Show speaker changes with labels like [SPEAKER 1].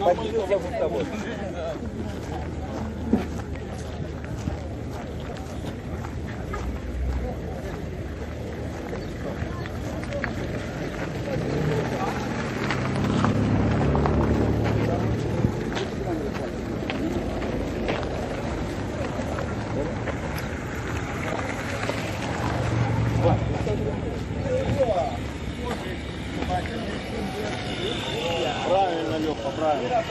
[SPEAKER 1] Спасибо за тобой. Правильно, Леха, правильно.